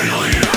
Civilian